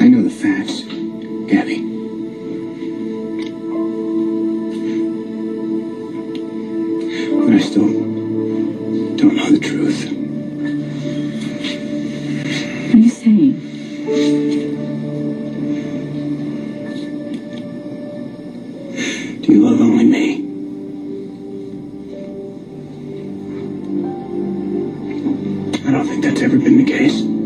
I know the facts, Gabi. But I still don't know the truth. What are you saying? Do you love only don't think that's ever been the case.